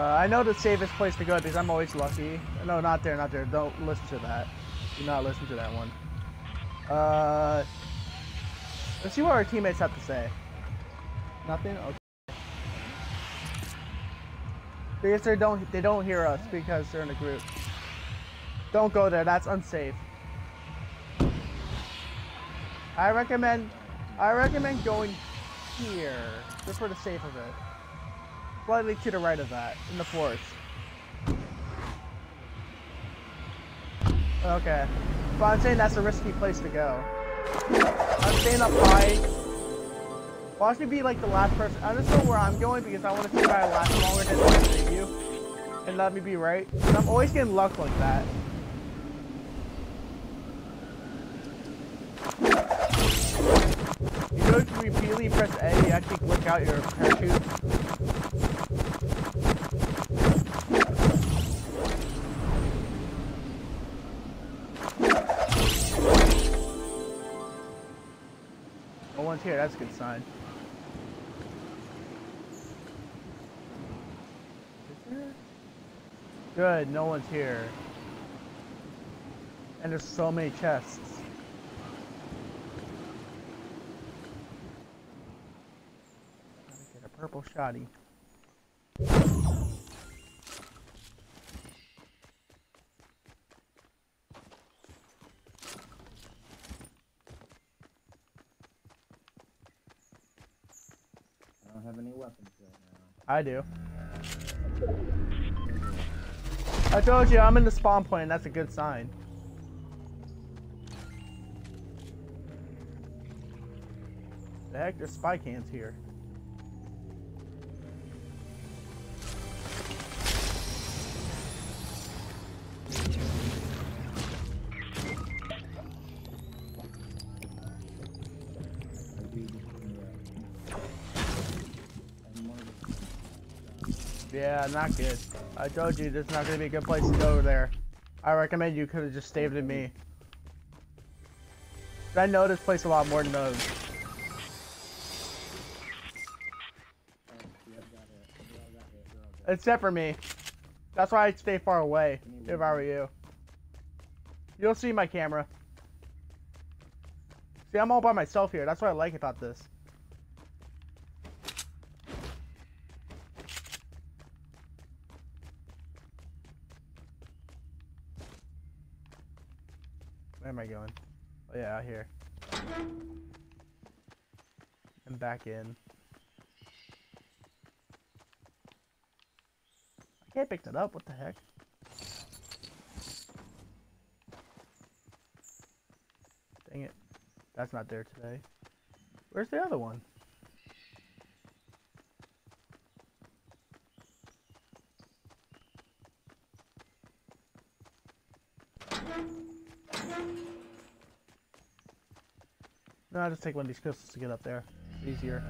I know the safest place to go because I'm always lucky. No, not there, not there. Don't listen to that. Do not listen to that one. Uh, let's see what our teammates have to say. Nothing. Okay. Because they don't they don't hear us because they're in a group. Don't go there. That's unsafe. I recommend I recommend going here just for the sake of it. Slightly to the right of that in the forest. Okay. But I'm saying that's a risky place to go. I'm staying up high. Watch me be like the last person. I just know where I'm going because I want to see if I last longer than rest of you. And let me be right. And I'm always getting luck like that. You know if you repeatedly press A, you actually click out your parachute. Here, that's a good sign. Good, no one's here. And there's so many chests. Gotta get a purple shoddy. I don't have any weapons right now. I do. I told you, I'm in the spawn point, and that's a good sign. The heck, there's spy cans here. Yeah, not good. I told you, this is not gonna be a good place to go there. I recommend you could have just stayed with me. I know this place a lot more than those. Except for me. That's why I'd stay far away, if I were you. You'll see my camera. See, I'm all by myself here. That's what I like about this. Where am I going? Oh yeah, out here. And back in. I can't pick that up. What the heck? Dang it. That's not there today. Where's the other one? No, I'll just take one of these crystals to get up there. Easier.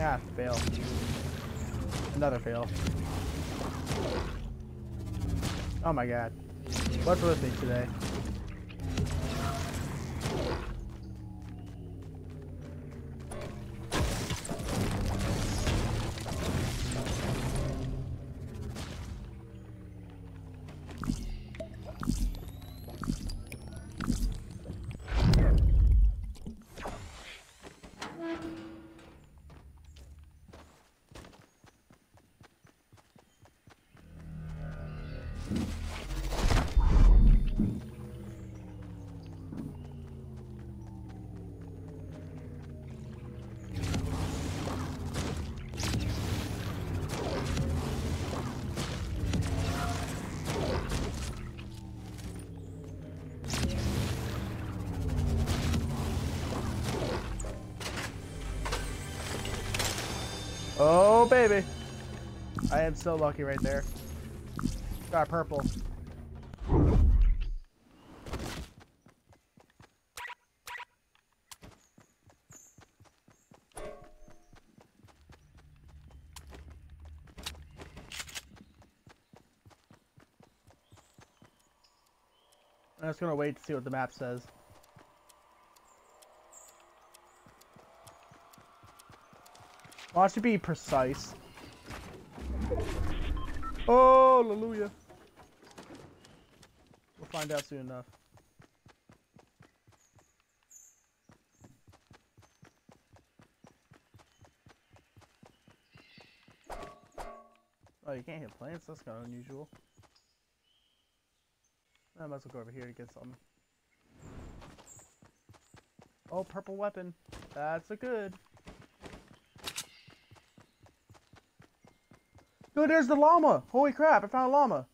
Ah, fail. Another fail. Oh my god. What's with me today? Baby. I am so lucky right there. Got purple. I'm just gonna wait to see what the map says. Watch to be precise. Oh, hallelujah. We'll find out soon enough. Oh, you can't hit plants? That's kind of unusual. I might as well go over here to get something. Oh, purple weapon. That's a good. No, there's the llama! Holy crap, I found a llama!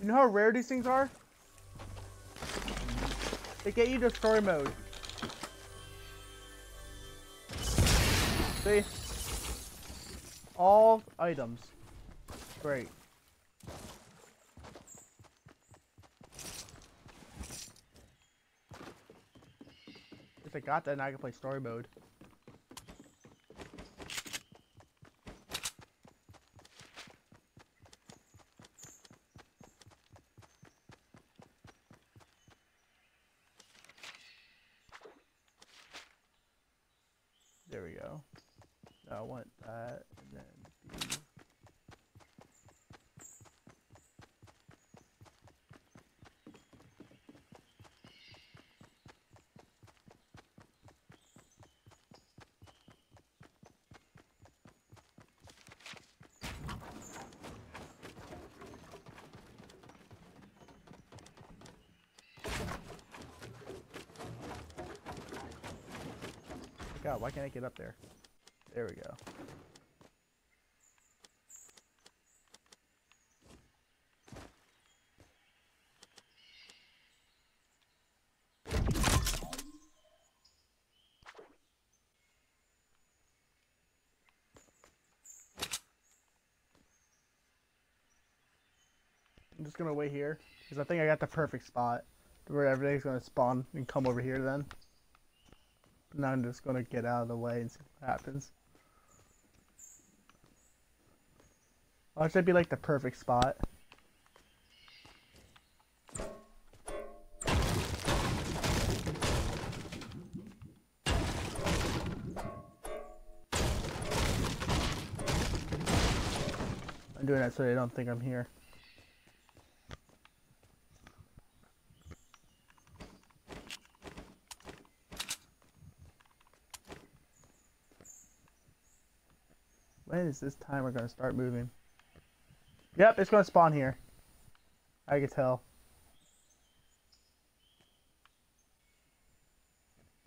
You know how rare these things are? They get you to story mode. See? All items. Great. If I got that, now I can play story mode. There we go. Now I want that, and then B. God, why can't I get up there? There we go. I'm just gonna wait here because I think I got the perfect spot where everything's gonna spawn and come over here then. I'm just gonna get out of the way and see what happens. Watch that be like the perfect spot. I'm doing that so they don't think I'm here. When is this timer gonna start moving? Yep, it's gonna spawn here. I can tell.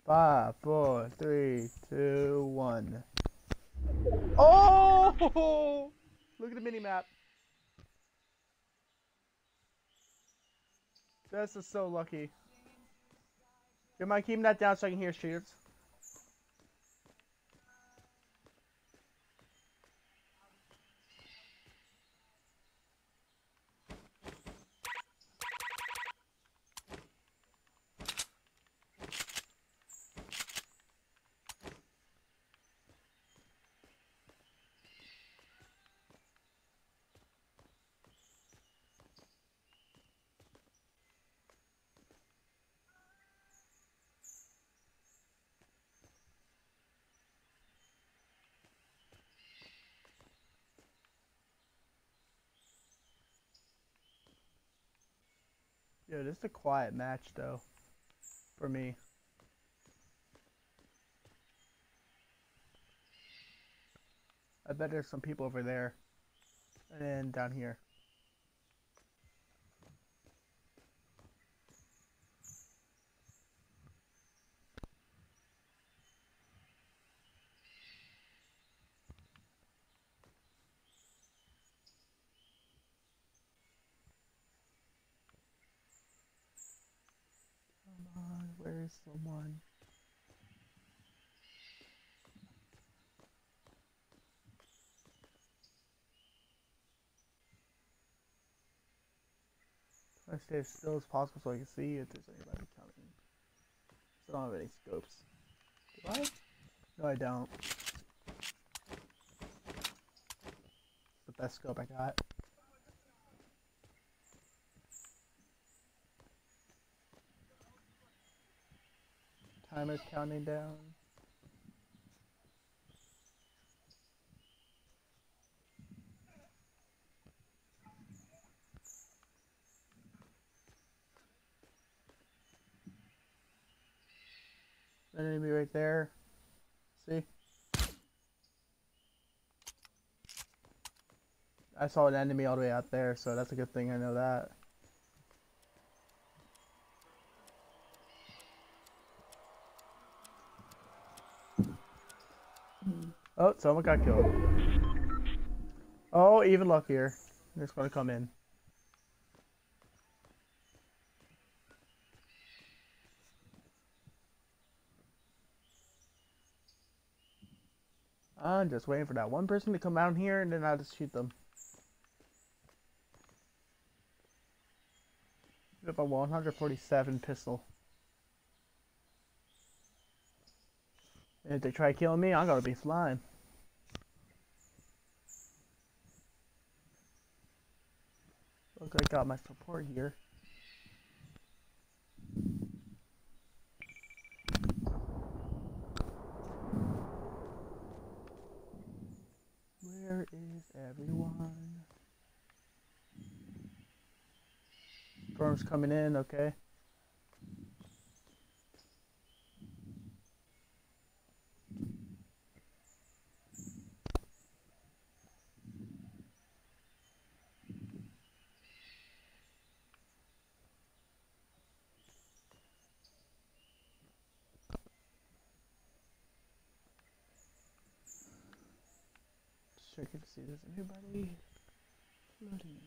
Five, four, three, two, one. Oh! Look at the mini map. This is so lucky. You mind keeping that down so I can hear shoots? Yo, this is a quiet match though. For me. I bet there's some people over there. And down here. Come on, where is someone? I stay as still as possible so I can see if there's anybody coming. So I don't have any scopes. Do I? No, I don't. It's the best scope I got. timer's counting down. An enemy right there. See? I saw an enemy all the way out there, so that's a good thing I know that. Oh, someone got killed. Oh, even luckier. Just gonna come in. I'm just waiting for that one person to come out here and then I'll just shoot them. Up a 147 pistol. And if they try killing me, I'm gonna be flying. I got my support here. Where is everyone? Storm's coming in, okay. Checking to see if there's anybody floating.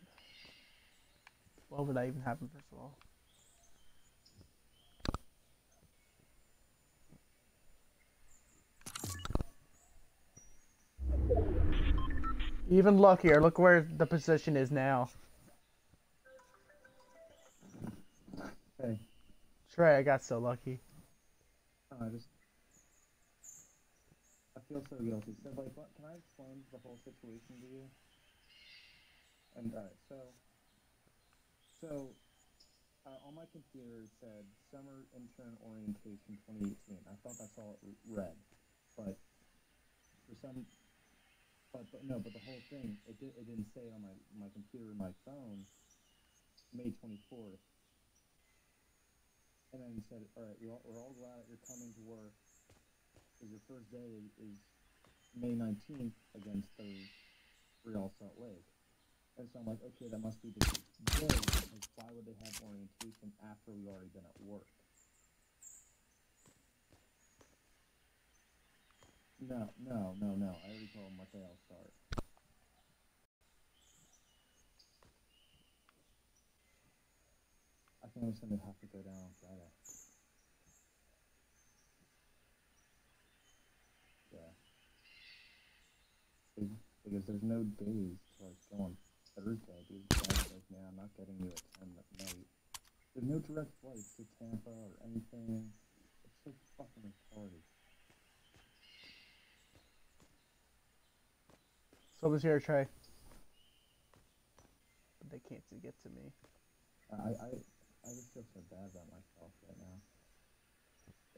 What would that even happen first of all? Even luckier, look where the position is now. Hey, Trey, I got so lucky. uh, I just. Feel so guilty. So, like, what, can I explain the whole situation to you? And, alright, so. So, uh, on my computer it said Summer Intern Orientation 2018. I thought that's all it read. But, for some. But, but no, but the whole thing, it, did, it didn't say on my, my computer and my phone May 24th. And then he said, all right, we're all, we're all glad you're coming to work because your first day is, May 19th against those Real Salt Lake. And so I'm like, okay, that must be the day because why would they have orientation after we've already been at work? No, no, no, no. I already told them what day I'll start. I think I'm just gonna have to go down on Friday. Yeah. Be- Because there's no days to like go on Thursday. Are like, man, I'm not getting you at 10 at night. There's no direct flights to Tampa or anything. It's so fucking retarded. Someone's here, Trey. But they can't get to me. I, I, I just feel so bad about myself right now.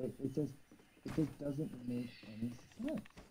It, it just, it just doesn't make any sense.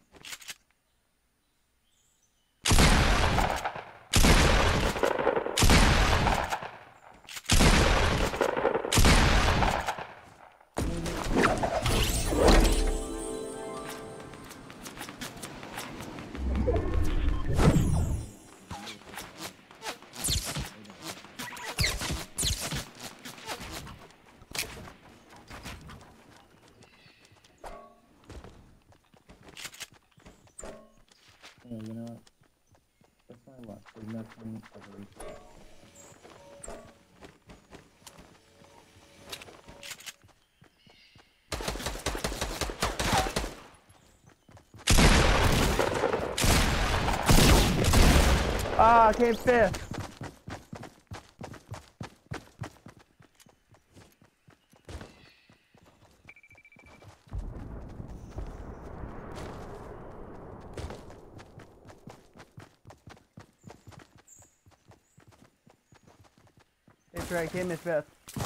Ah, I came fifth. Hey, Trey, came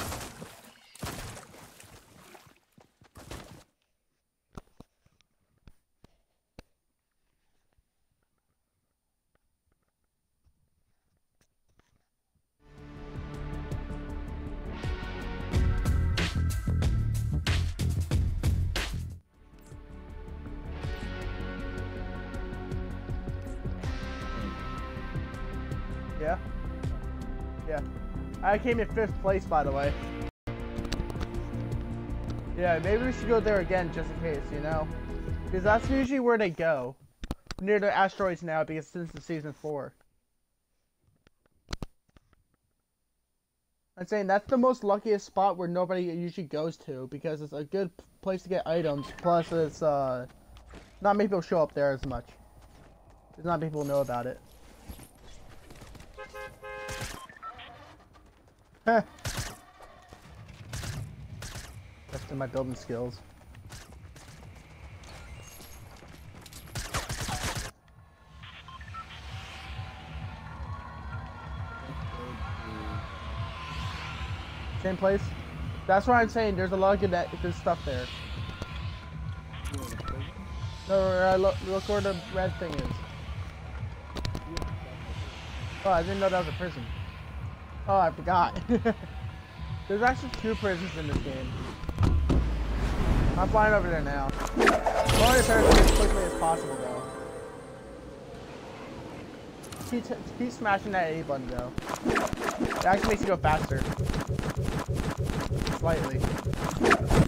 I came in fifth place, by the way. Yeah, maybe we should go there again just in case, you know? Because that's usually where they go. Near the asteroids now, because since the season 4. I'm saying that's the most luckiest spot where nobody usually goes to, because it's a good place to get items, plus it's, uh... Not many people show up there as much. There's not many people know about it. Testing my building skills. Same place? That's what I'm saying. There's a lot of good, good stuff there. No, look, look where the red thing is. Oh, I didn't know that was a prison. Oh, I forgot. There's actually two prisons in this game. I'm flying over there now. I to turn as quickly as possible, though. Keep, keep smashing that A button, though. It actually makes you go faster. Slightly.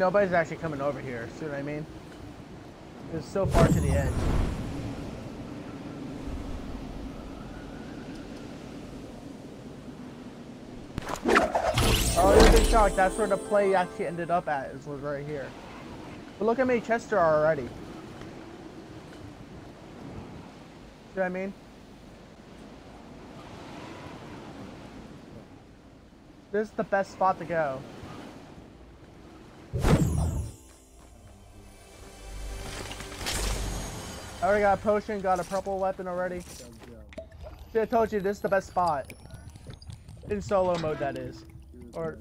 Nobody's actually coming over here. See what I mean? It's so far to the edge. Oh, you're big shock. That's where the play actually ended up at, is was right here. But look how many chests there are already. See what I mean? This is the best spot to go. Already got a potion, got a purple weapon already. See, I told you this is the best spot. In solo mode, that is. Or.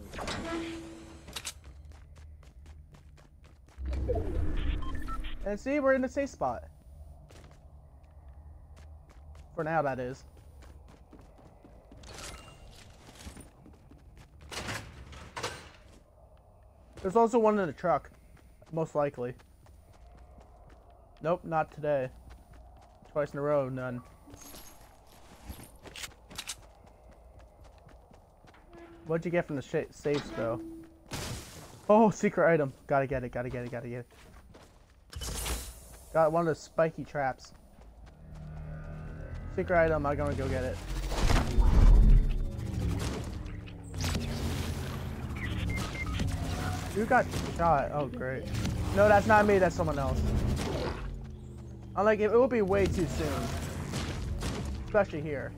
And see, we're in the safe spot. For now, that is. There's also one in the truck. Most likely. Nope, not today. Twice in a row, none. What'd you get from the safes, though? Oh, secret item. Gotta get it, gotta get it, gotta get it. Got one of those spiky traps. Secret item, I'm gonna go get it. You got shot. Oh, great. No, that's not me. That's someone else. I'm like, it, will be way too soon. Especially here.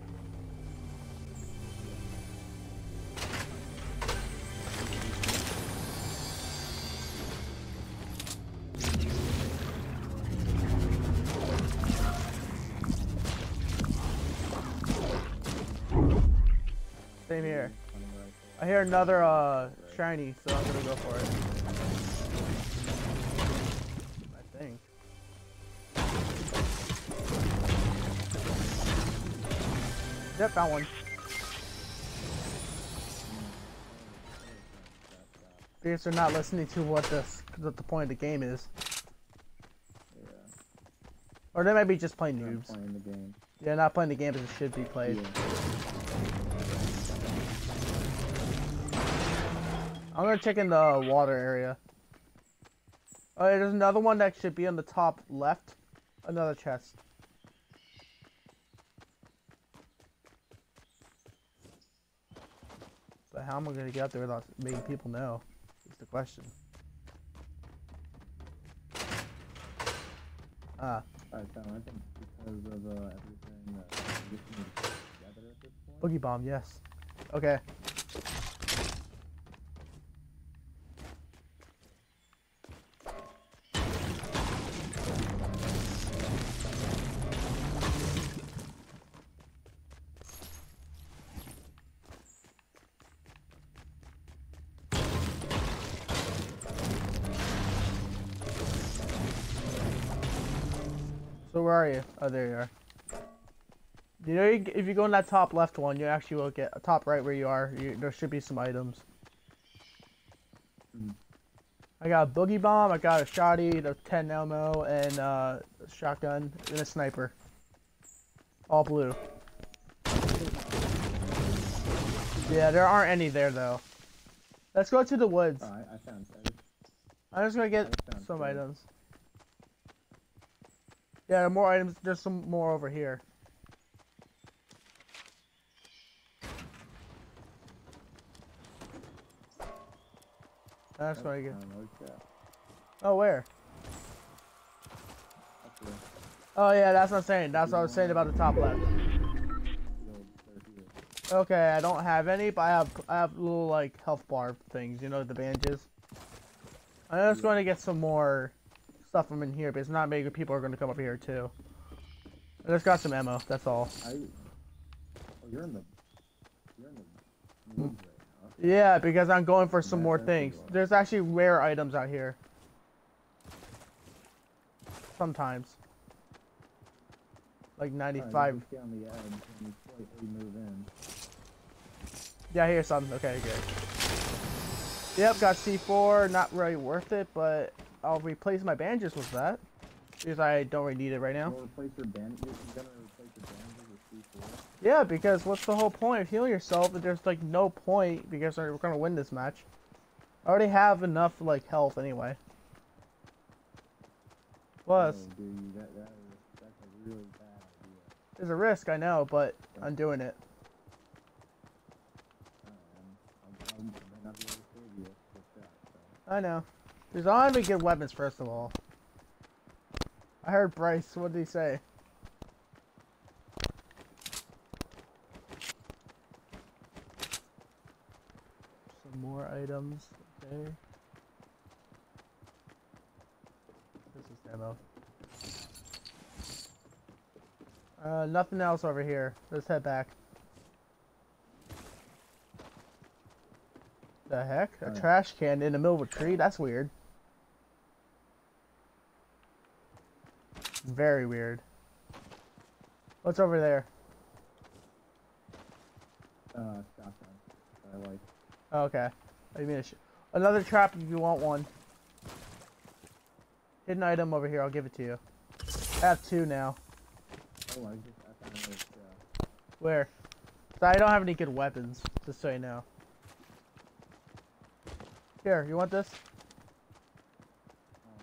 Same here. I hear another uh, shiny, so I'm gonna go for it. Yep, found one. Because they're not listening to what the what the point of the game is. Yeah. Or they might be just playing Not noobs. playing the game. Yeah, not playing the game as it should be played. Yeah. I'm gonna check in the water area. Oh, yeah, there's another one that should be on the top left. Another chest. How am I gonna get out there without making people know? It's the question. Ah, Alright, so I think because of uh, everything that we just need to put together at this point. boogie bomb, yes. Okay. Are you? Oh, there you are. You know, if you go in that top left one, you actually will get a top right where you are. You, there should be some items. Mhm. I got a boogie bomb. I got a shotty, the 10 ammo, and uh, a shotgun and a sniper. All blue. Yeah, there aren't any there though. Let's go to the woods. Oh, I, I found. I, I'm just gonna get some two. items. Yeah, more items. There's some more over here. That's what I get. Oh, where? Oh, yeah, that's what I'm saying. That's what I was saying about the top left. The old stairs here. Okay, I don't have any, but I have I have little like health bar things. You know the bandages. I'm just going to get some more stuff from in here, but it's not many people are going to come over here too. I just got some ammo. That's all. I. Oh, you're in the. You're in the Hmm. right now. Yeah, because I'm going for some Yeah, more things. There's actually rare items out here. Sometimes. Like 95. just Get on the edge and you slightly move in. Yeah, here's some. Okay, good. Yep, got C4. Not really worth it, but I'll replace my bandages with that. Because I don't really need it right now. You'll replace your band. You're gonna replace your bandages with C4. Yeah, because what's the whole point of healing yourself if there's like no point because we're gonna win this match. I already have enough like health anyway. Plus, Oh, dude, that, that is, that's a really bad idea. there's a risk, I know, but I'm doing it. Um, I, I might not be able to save you with that. So. I know. There's not even good weapons first of all. I heard Bryce, what did he say? Some more items, okay. This is ammo. Uh, nothing else over here. Let's head back. The heck? A trash can in the middle of a tree? That's weird. Very weird. What's over there? Uh, shotgun. I like. Oh, okay. I mean, another trap if you want one. Hidden item over here. I'll give it to you. I have two now. Oh, I just I another chest. Where? So I don't have any good weapons, just so you know. Here, you want this?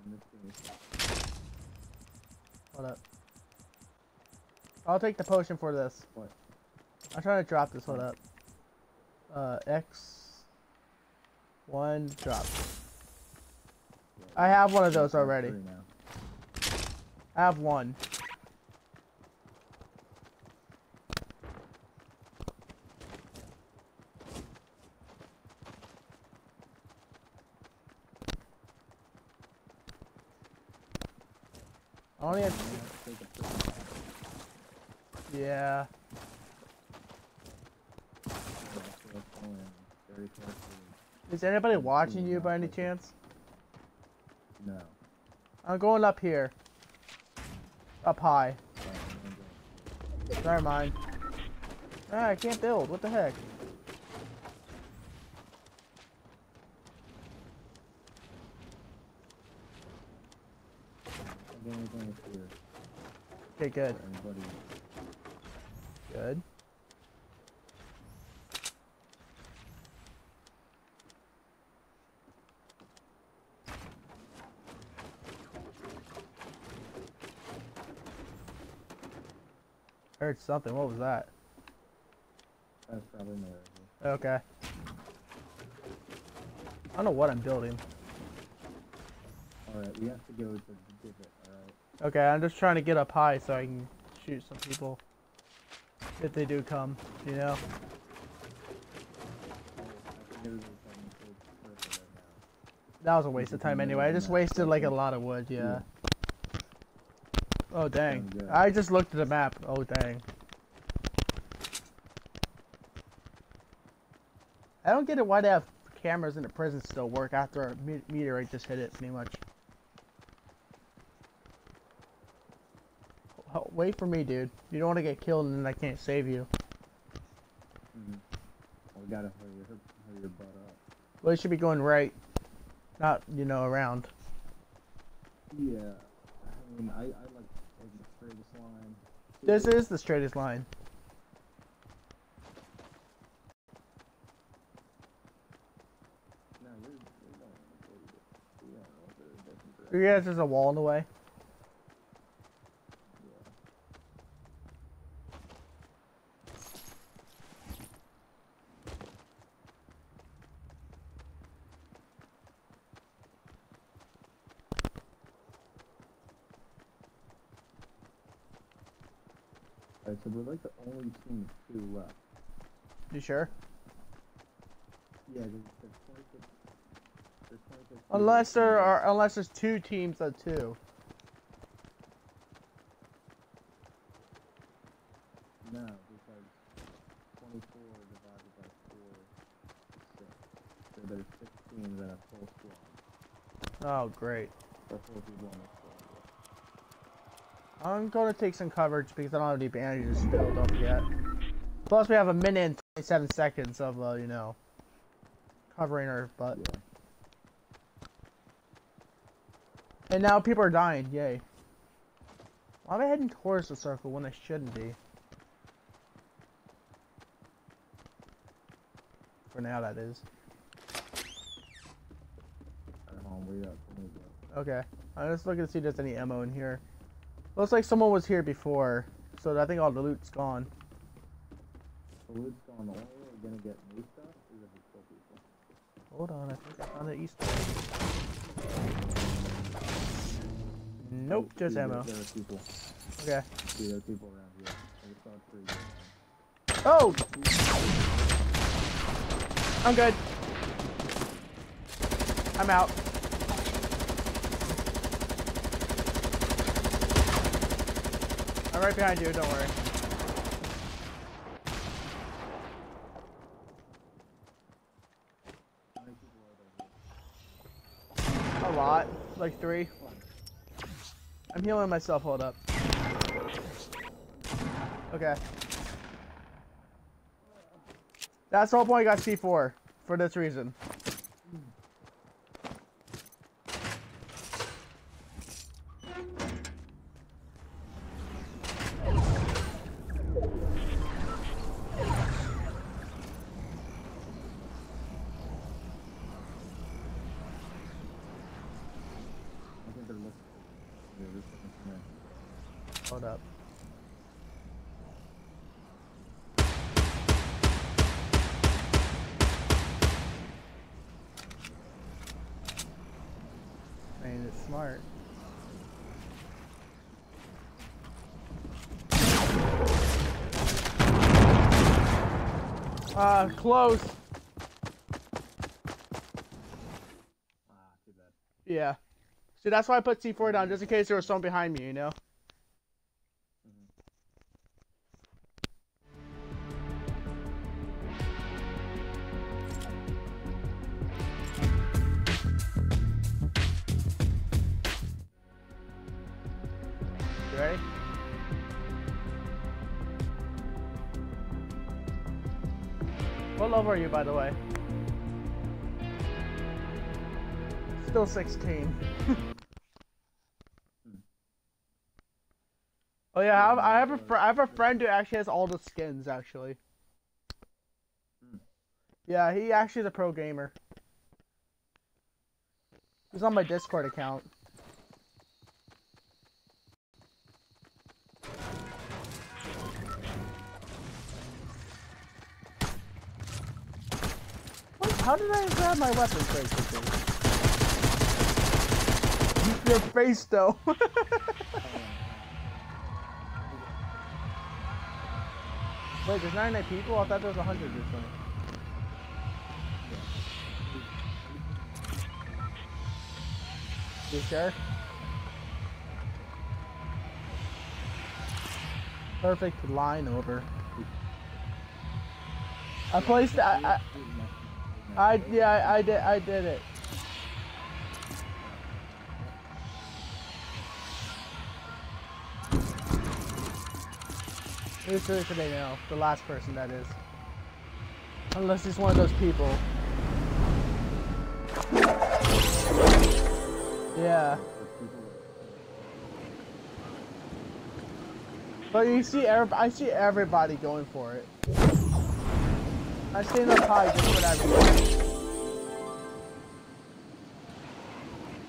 In this Hold up. I'll take the potion for this. What? I'm trying to drop this. Hold up. Uh, X. One drop. I have one of those already. I have one. I only have. I'm gonna have to take a pretty bad- Yeah. yeah, so let's go in very carefully. Is anybody watching you by any chance? No. I'm going up here. Up high. Alright, I'm gonna go. Never mind. Ah, I can't build. What the heck? I'm doing anything with here Okay, good. Good. Heard something. What was that? That's probably my. Okay. I don't know what I'm building. Alright, we have to go to the divot, alright? Okay, I'm just trying to get up high so I can shoot some people. If they do come, you know? That was a waste of time anyway. I just wasted like a lot of wood, yeah. Oh dang. I just looked at the map. Oh dang. I don't get it why they have cameras in the prison still work after a me- meteorite just hit it pretty much. Oh, wait for me, dude. You don't want to get killed and then I can't save you. Mm-hmm. Well, we gotta hurry your, hurry your butt up. Well, you should be going right, not, you know, around. Yeah. I mean, I, I like the straightest line. This is the straightest line. No, you're, you're going. Yeah, well, they're a different You direction. guys, there's a wall in the way. Yeah. Alright, so we're like the only team of two left. You sure? Yeah, there's, there's 26. There's 26 Unless there are, unless there's two teams of two. No, because 24 divided by 4 is 6. So there's 6 teams and a full squad. Oh, great. Or 4 people on I'm gonna take some coverage because I don't have any bandages still, don't forget. Plus, we have a minute and 27 seconds of, uh, you know, covering our butt. Yeah. And now people are dying, yay. Why am I heading towards the circle when I shouldn't be? For now, that is. Alright, hold on, wait up. Let me go. Okay. I'm just looking to see if there's any ammo in here. Looks like someone was here before, so I think all the loot's gone. The loot's gone. The only way we're gonna get new stuff is if we kill people. Hold on, I think I found the Easter. Nope, just see, ammo. There, are people. Okay. See, there are people around here. I just saw a. Oh! I'm good. I'm out. I'm right behind you, don't worry. A lot. Like three. I'm healing myself, hold up. Okay. That's the whole point I got C4. For this reason. I think they're looking. Yeah, they're just looking for me. Hold up. Man, it's smart. Uh, close. Ah, too bad. Yeah. See, that's why I put C4 down, just in case there was someone behind me, you know? You, by the way? Still 16. oh yeah, I have, I have a I have a friend who actually has all the skins actually. Yeah, he actually is a pro gamer. He's on my Discord account. How did I grab my weapon quickly? Your face though. Wait, there's 99 people? I thought there was 100 or something. You sure? Perfect line over. I placed I, I, I yeah I, I did I did it. Who's really they know? The last person that is. Unless he's one of those people. Yeah. But you see, I see everybody going for it. I just.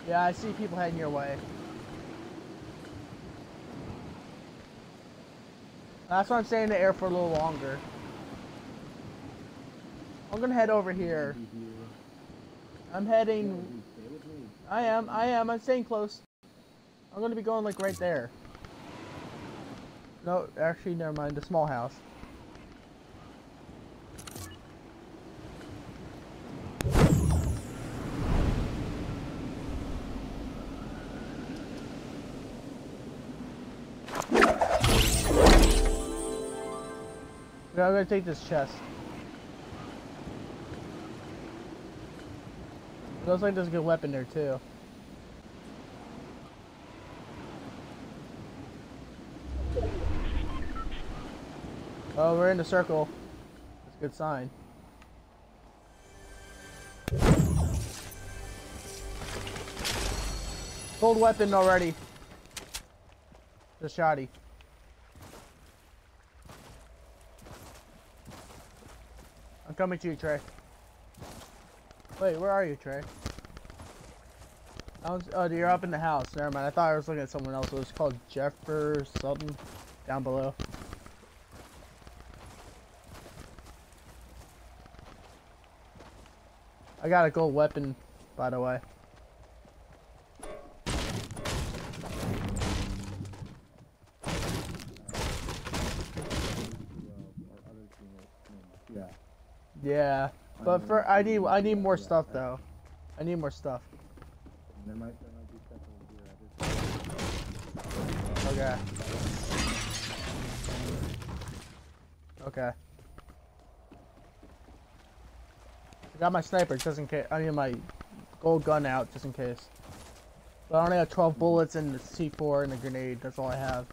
Yeah, I see people heading your way. That's why I'm staying in the air for a little longer. I'm gonna head over here. I'm heading. I am. I am. I'm staying close. I'm gonna be going like right there. No, actually, never mind. The small house. I'm gonna take this chest. Looks like there's a good weapon there too. Oh, we're in the circle. That's a good sign. Gold weapon already. The shoddy. Coming to you, Trey. Wait, where are you, Trey? Was, oh, you're up in the house. Never mind. I thought I was looking at someone else. It was called Jeff or something down below. I got a gold weapon, by the way. Yeah. Yeah, but for I need I need more stuff though. I need more stuff. There might, there might be stuff over Okay. Okay. I got my sniper just in case. I need my gold gun out just in case. But I only have 12 bullets and the C4 and the grenade. That's all I have.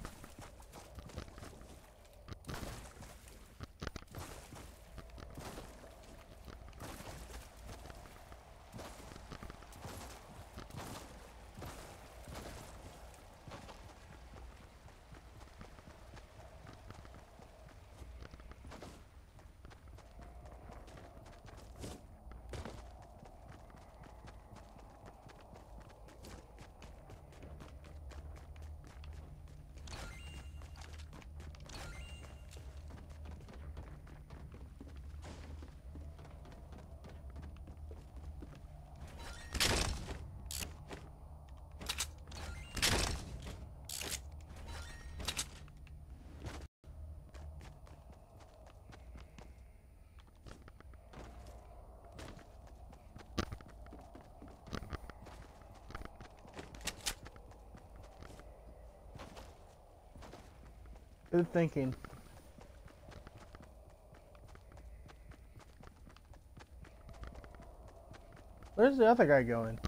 Good thinking. Where's the other guy going?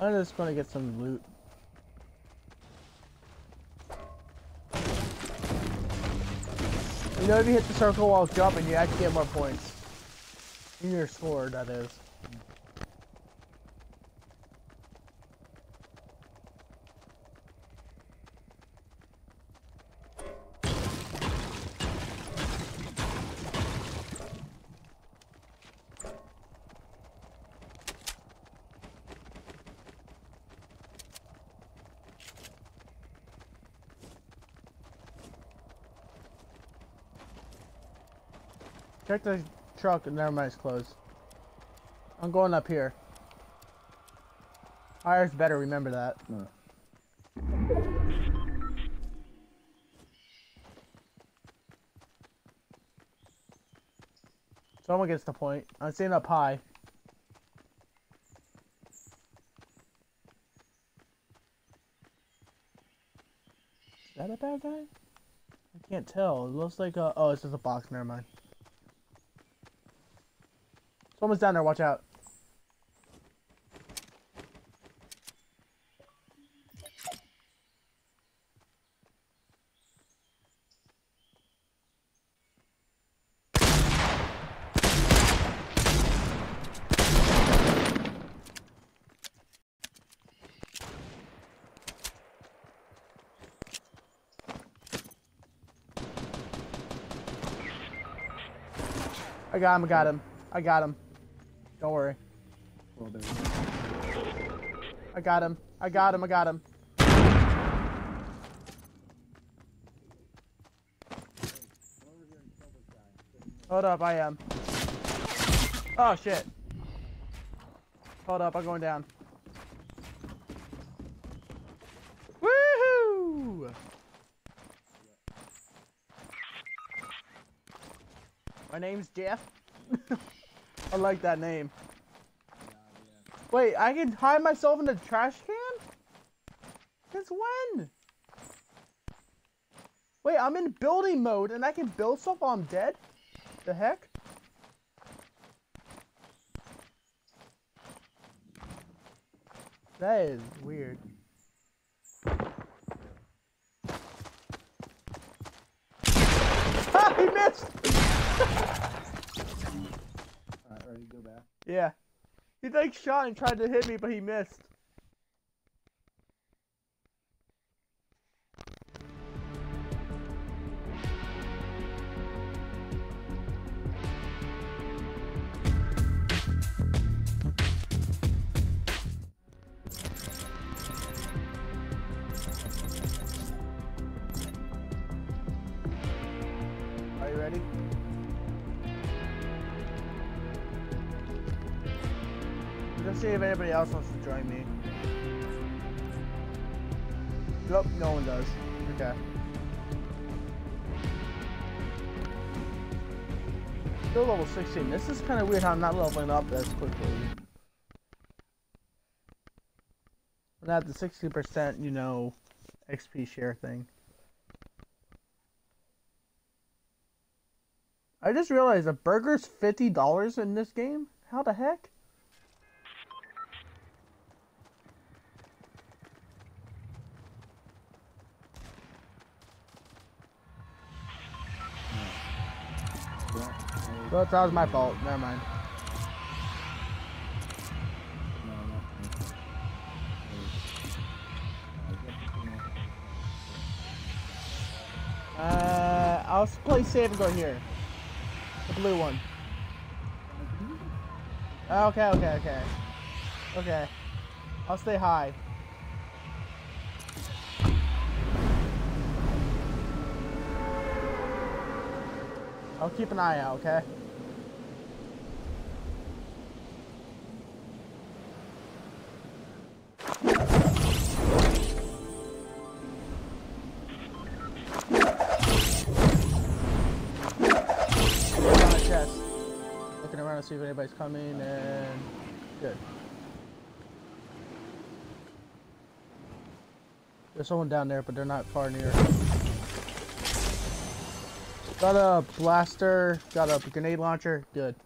I'm just gonna get some loot. You know, if you hit the circle while jumping, you actually get more points. In your score, that is. Check the truck, never mind, it's closed. I'm going up here. Higher's better, remember that. No. Someone gets the point. I'm staying up high. Is that a bad guy? I can't tell. It looks like a... Oh, it's just a box. Never mind. Someone's down there, watch out. I got him, I got him. I got him. Don't worry. I got him. I got him, I got him. Hold up, I am. Oh shit. Hold up, I'm going down. Woohoo! My name's Jeff. I like that name. Wait, I can hide myself in the trash can? Since when? Wait, I'm in building mode and I can build stuff while I'm dead? The heck? That is weird. Ha! He missed! To go back? Yeah. He like shot and tried to hit me, but he missed. Let's see if anybody else wants to join me. Nope, no one does. Okay. Still level 16. This is kind of weird how I'm not leveling up as quickly. Not the 60%, you know, XP share thing. I just realized a burger's $50 in this game? How the heck? Well, that was my fault. Never mind. Uh, Uh, I'll play safe and go here. The blue one. Okay, okay, okay. Okay. I'll stay high. I'll keep an eye out, okay? Looking around to see if anybody's coming and good. There's someone down there, but they're not far near. Got a blaster, got a grenade launcher, good.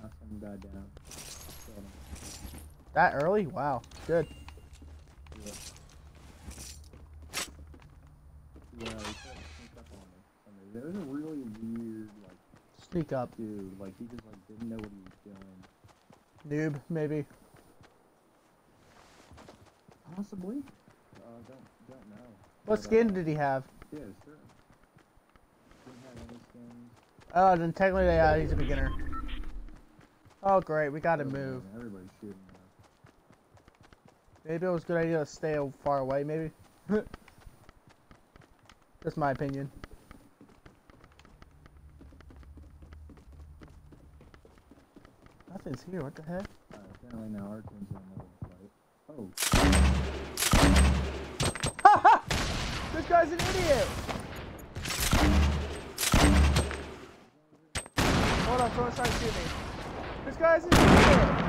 knock some guy down. Killed him. That early? Wow, good. Yeah. Yeah, he tried to sneak up on me. for some reason. It was a really weird, like, Sneak up. dude. Like, he just, like, didn't know what he was doing. Noob, maybe. Possibly. Uh, don't, don't know. What But, skin uh, did he have? Yeah, sure. Didn't have any skins. Oh, then technically, yeah, he's a beginner. Oh, great, we gotta Oh, man, move. Everybody's shooting now. Maybe it was a good idea to stay far away, maybe. That's my opinion. Nothing's here, what the heck? Uh, apparently now our team's in the middle of the fight. Oh, Haha! This guy's an idiot! Hold on, someone's trying to shoot me. This guy's an idiot!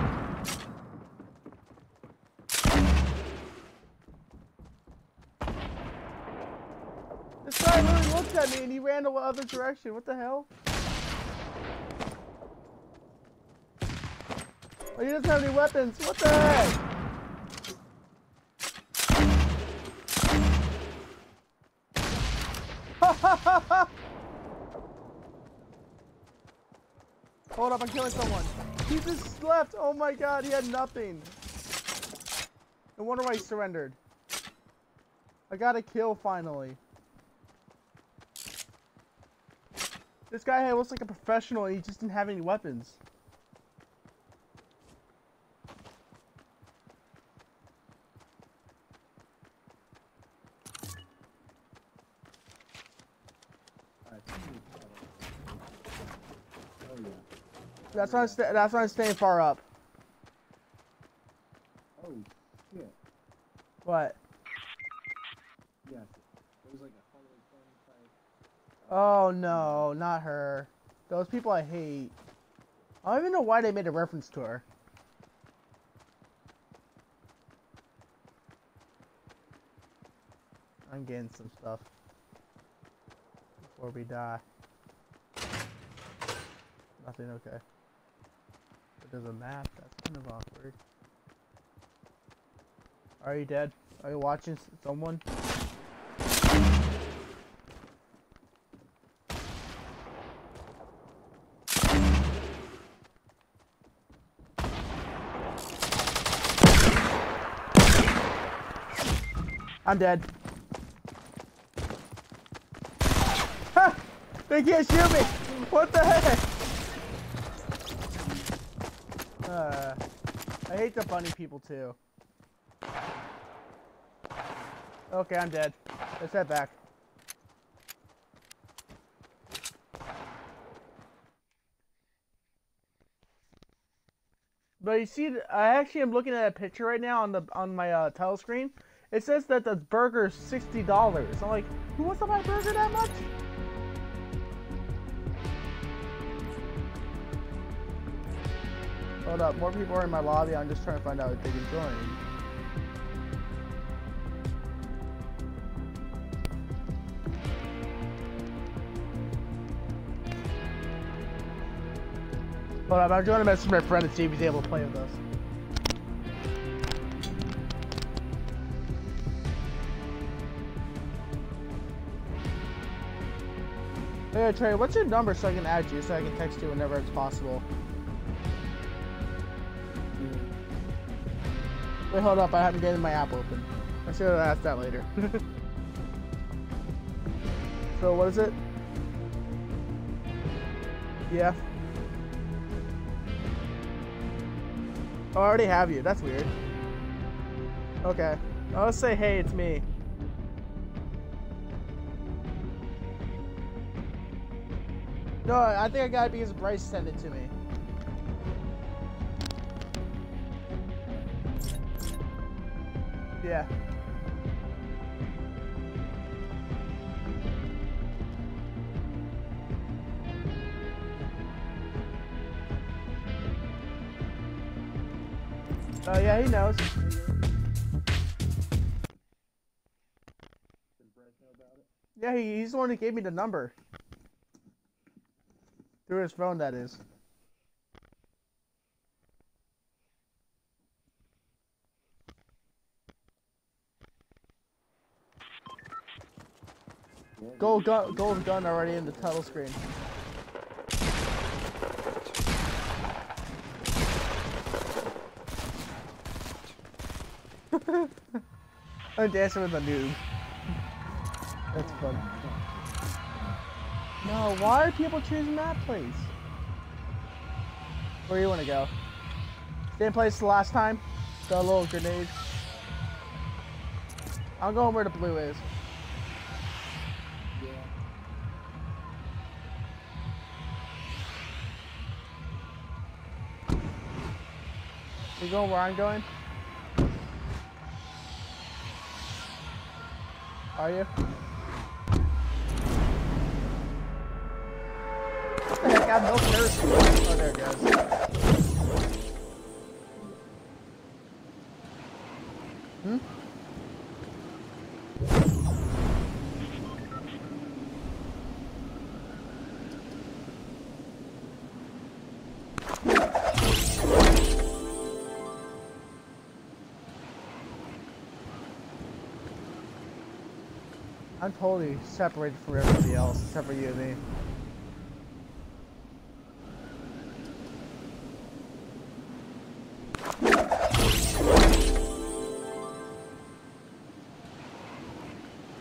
This guy literally looked at me and he ran the other direction. What the hell? Oh, he doesn't have any weapons. What the heck? Hold up, I'm killing someone. He just left. Oh my god, he had nothing. No wonder why he surrendered. I got a kill finally. This guy looks like a professional he just didn't have any weapons. That's why I'm that's why I'm staying far up. Oh shit. What? Yes. It was like a Harley Quinn type. Oh no, not her. Those people I hate. I don't even know why they made a reference to her. I'm getting some stuff before we die. Nothing okay. There's a map, that's kind of awkward. Are you dead? Are you watching someone? I'm dead. Ha! They can't shoot me! What the heck? Uh, I hate the bunny people too. Okay, I'm dead. Let's head back. But you see, I actually am looking at a picture right now on the on my uh, tele screen. It says that the burger is sixty dollars. I'm like, who wants to buy a burger that much? Hold up, more people are in my lobby. I'm just trying to find out if they can join. Hold up, I'm going to message my friend and see if he's able to play with us. Hey Trey, what's your number so I can add you so I can text you whenever it's possible? Wait, hold up, I haven't gotten my app open. I should have asked that later. so what is it? Yeah. Oh, I already have you. That's weird. Okay. I'll say, hey, it's me. No, I think I got it because Bryce sent it to me. Yeah. Oh yeah, he knows. Yeah, he, he's the one who gave me the number. Through his phone, that is. Gold gun, gold gun already in the title screen. I'm dancing with a noob. That's fun. No, why are people choosing that place? Where you want to go? Same place the last time? The little grenade. I'm going where the blue is. You going where I'm going? Are you? What the heck? I have no parachute. Oh, there it goes. Hmm? I'm totally separated from everybody else, except for you and me.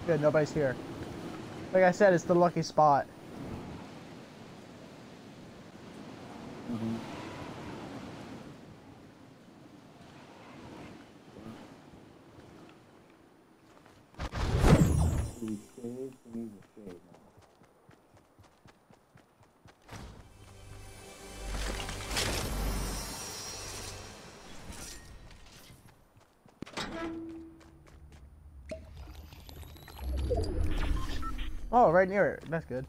Good, nobody's here. Like I said, it's the lucky spot. Right near it. That's good.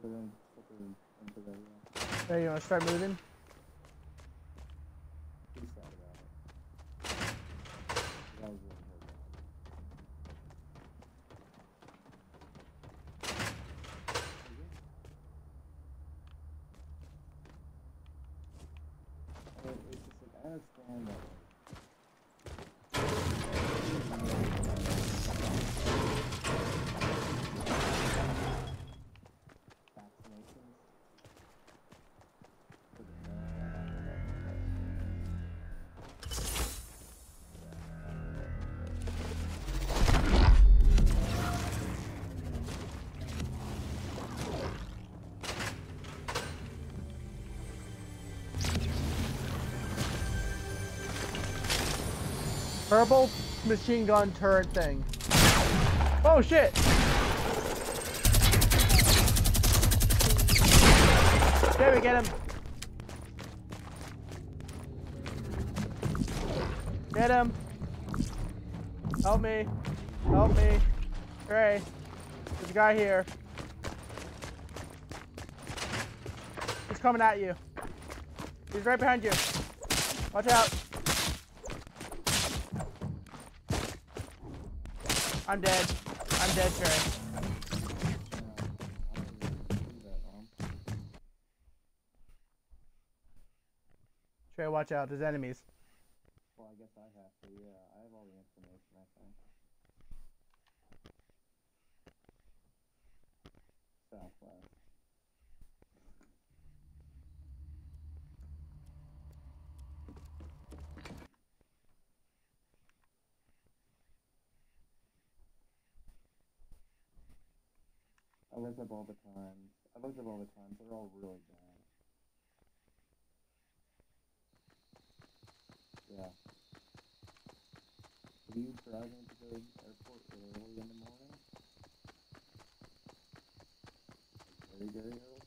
Put Hey, you wanna start moving? Purple machine gun turret thing. Oh shit! Jamie, get him! Get him! Help me! Help me! Trey! There's a guy here. He's coming at you. He's right behind you. Watch out. I'm dead. I'm dead, Trey. Trey, watch out. There's enemies. Well, I guess I have to, yeah. I have all the information, I think. Southwest. I looked up all the times. I looked up all the times. They're all really bad. Yeah. Are you driving to the airport early in the morning? Very, very early?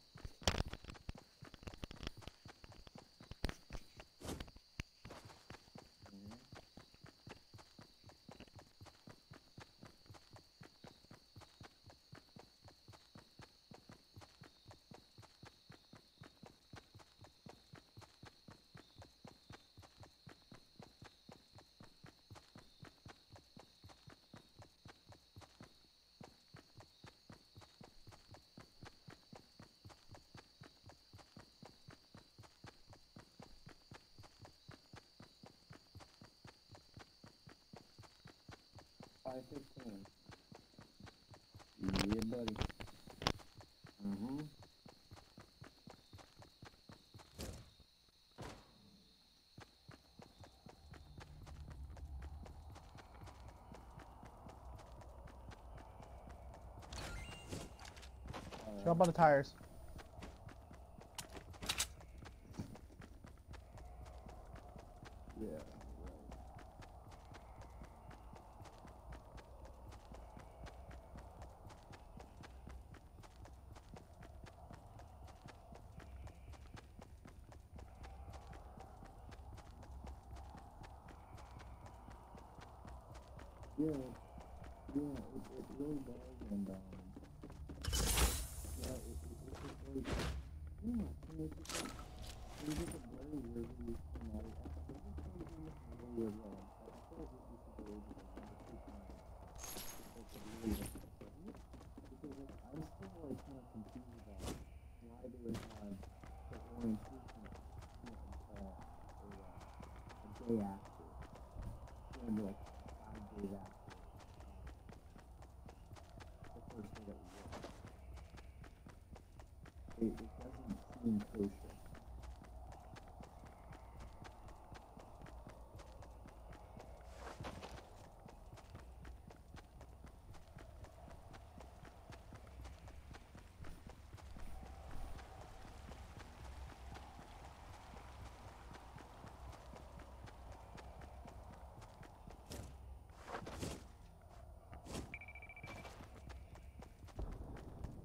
515. Yeah, buddy. Mm-hmm. Jump on the tires. Yeah, yeah, it, it really does, and um, yeah, it, it, it, it really, yeah, a very weirdly traumatic episode. It's really, really weird, yeah. I I feel like this is the age of the conversation, and it's like a really like, because like, I'm still like kind of confused about why they would have the orientation, you know, uh, a, uh, a day after, and like five days after um, the first day that we work. It, it doesn't seem.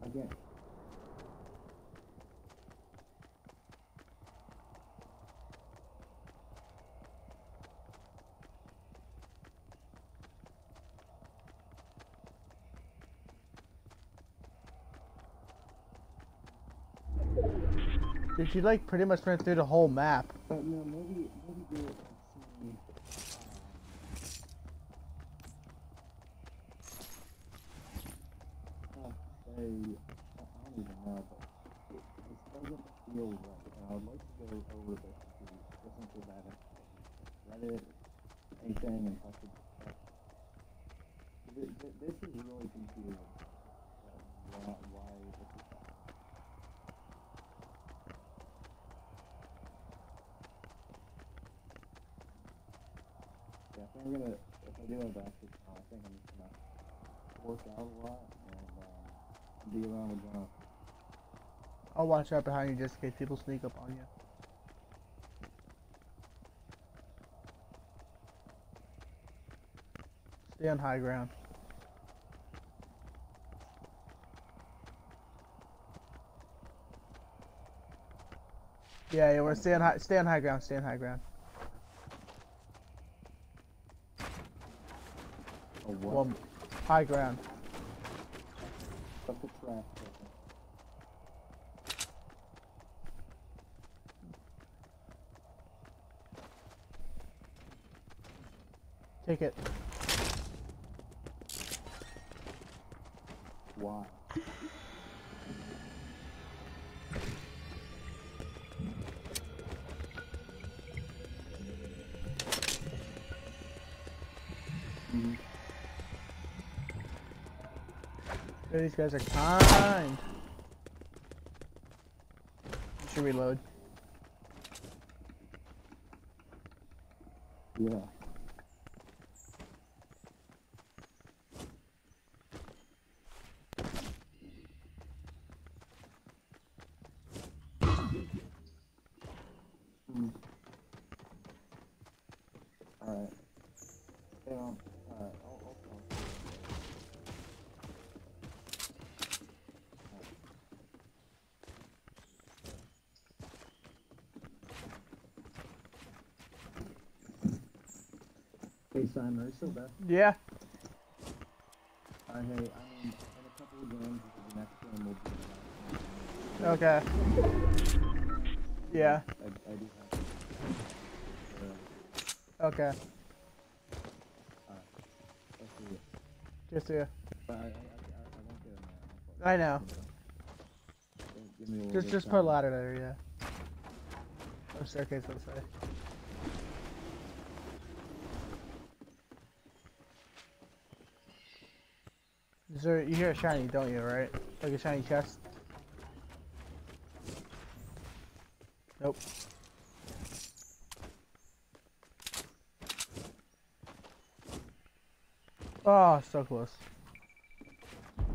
Again, Did you like pretty much run through the whole map? but you know, maybe maybe do it and see. Um, how to say, I I don't even know, but it, this doesn't feel right. And I would like to go over this with you, just in case I haven't read it, anything, and talked to. This, this is really confusing. uh, Why, why this is happening. Yeah, I think I'm gonna, if I do have access I think I'm just gonna work out a lot and um, be around with Jonathan. I'll watch out behind you just in case people sneak up on you. Stay on high ground. Yeah, yeah, we're staying high, stay on high ground, stay on high ground. Well, high ground. Take it. These guys are kind. Should reload. Hey Simon, are still there? Yeah. Hey, I mean, in a couple of games, the next will be the last game. Okay. Yeah. I, I do have. Uh, Okay. let's see it. Just yeah. But I, I, I, I won't get in there. I know. Give me a little Just just put a ladder there, yeah. Or staircase, let's say. Is there, you hear a shiny, don't you, right? Like a shiny chest? Nope. Oh, so close. Just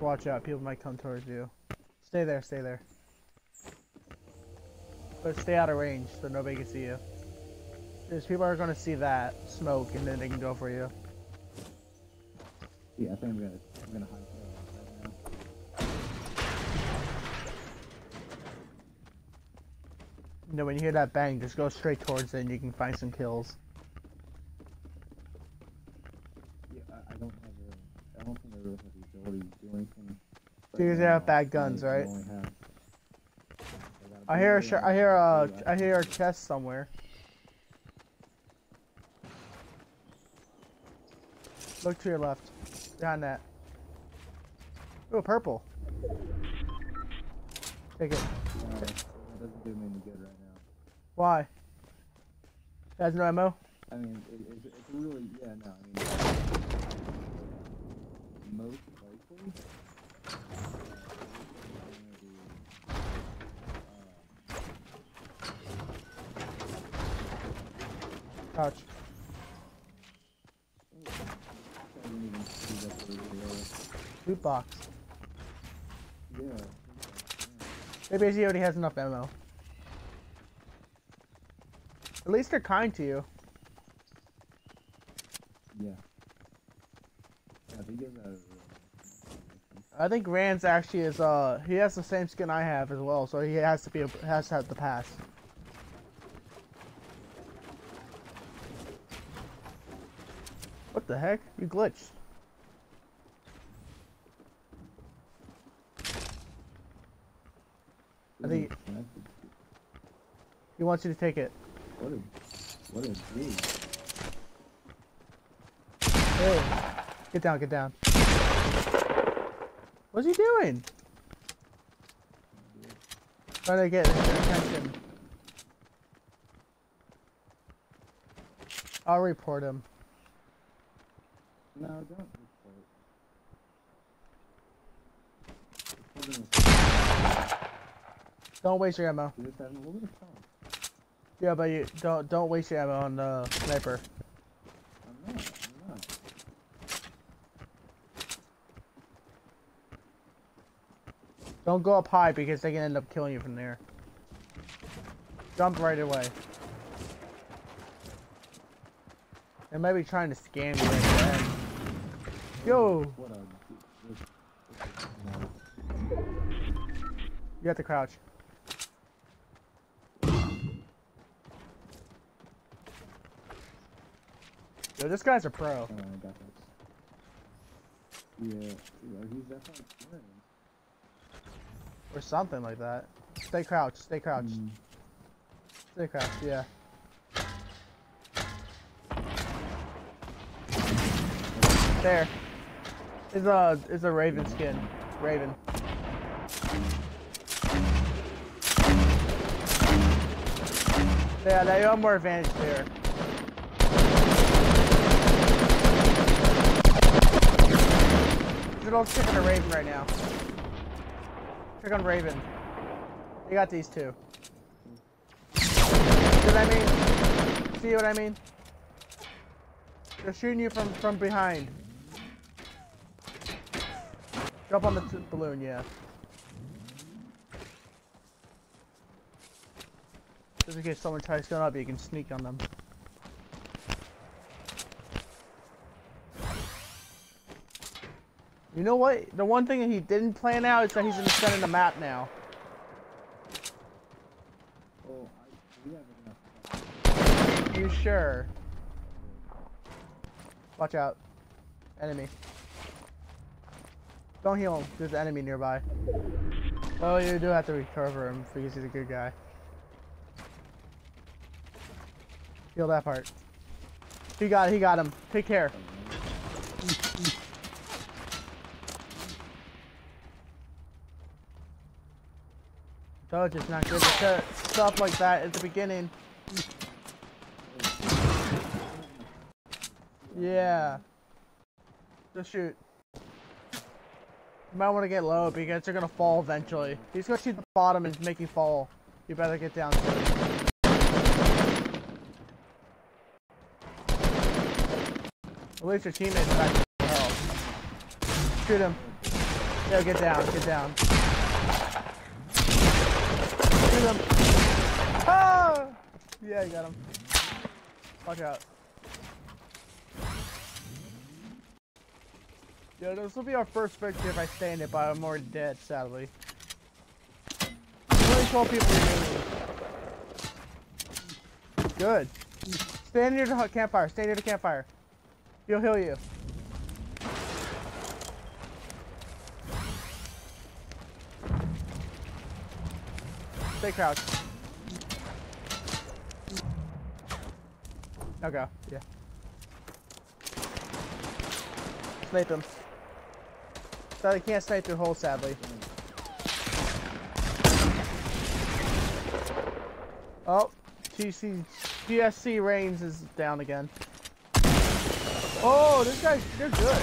Watch out, people might come towards you. Stay there, stay there. But stay out of range so nobody can see you. Because people are gonna see that smoke and then they can go for you. Yeah, I think I'm gonna I'm gonna hide right now. You know, when you hear that bang, just go straight towards it and you can find some kills. Yeah, I, I don't have a, I don't think I really have the ability to do anything. Because they have bad guns, right? only have- got a I hear a blue sh- and I hear a I hear a chest somewhere. Look to your left. Behind that. Oh, purple. Take it. No, that doesn't do me any good right now. Why? It has no ammo? I mean, it, it's, it's really, yeah, no, I mean, most likely, uh, Ouch. I didn't even see that they were there. Loot box. Yeah, Maybe he already has enough ammo. At least they're kind to you. yeah. Yeah, they give that a real I think Rand's actually is uh he has the same skin I have as well, so he has to be a, has to have the pass. What the heck? You glitched. I think- Connected. He wants you to take it. What a, what a G. Hey, get down, get down. What's he doing? Trying to get his attention. I'll report him. No, don't report. Don't waste your ammo. Yeah, but you don't don't waste your ammo on the sniper. Don't go up high because they can end up killing you from there. Jump right away. They might be trying to scam you the. Yo! You have to crouch. Yo, this guy's a pro. Oh, I got this. Yeah, yeah, he's definitely. Or something like that. Stay crouched, stay crouched. Mm, Stay crouched, yeah. There. Is a is a raven skin. Raven. Yeah, they have more advantage there. You don't check on a raven right now. Check on raven. They got these two. See what I mean? See what I mean? They're shooting you from from behind. Jump on the balloon, yeah. Just in case someone tries to go up, you can sneak on them. You know what? The one thing he didn't plan out is that he's in the map now. oh, I, we have enough. You sure? Watch out. Enemy. Don't heal him. There's an enemy nearby. Oh, you do have to recover him because he's a good guy. Heal that part. He got he got him. Take care. Told you it's not good to stuff like that at the beginning. Yeah. Just shoot. You might want to get low because they're gonna fall eventually. He's gonna shoot the bottom and make you fall. You better get down. At least your teammates back to help. Shoot him. Yo, get down, get down. Shoot him. Ah! Yeah, you got him. Watch out. Yo, this will be our first victory if I stay in it, but I'm already dead, sadly. Only 12 people. Good. Stand near the campfire. Stay near the campfire. He'll heal you. Stay crouched. Okay, yeah. Snipe him. So they can't snipe through hole, sadly. Oh, GC, GSC Reigns is down again. Oh, this guy's, they're good.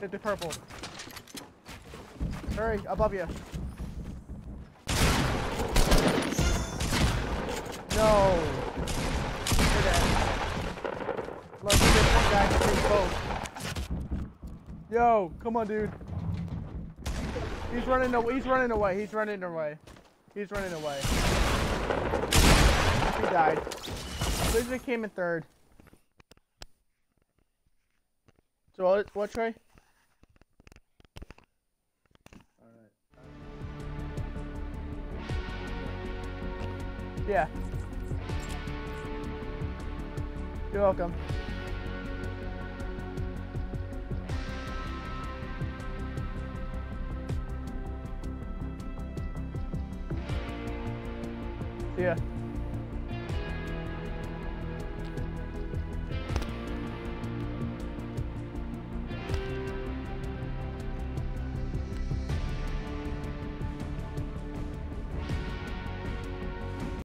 Hit the purple. Hurry, above you. No. You're dead. Look, you did one guy take both. Yo, come on, dude. He's running away. He's running away. He's running away. He's running away. He died. Blizzard came in third. So what, what Trey? Alright. Yeah. You're welcome. See ya.